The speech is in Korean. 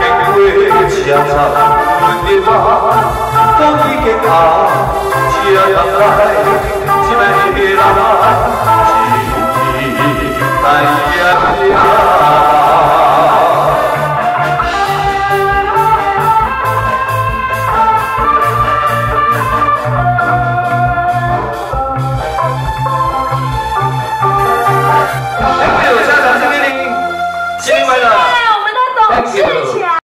백구의 지하차 문디바 떠기게 가 지하다 지만이라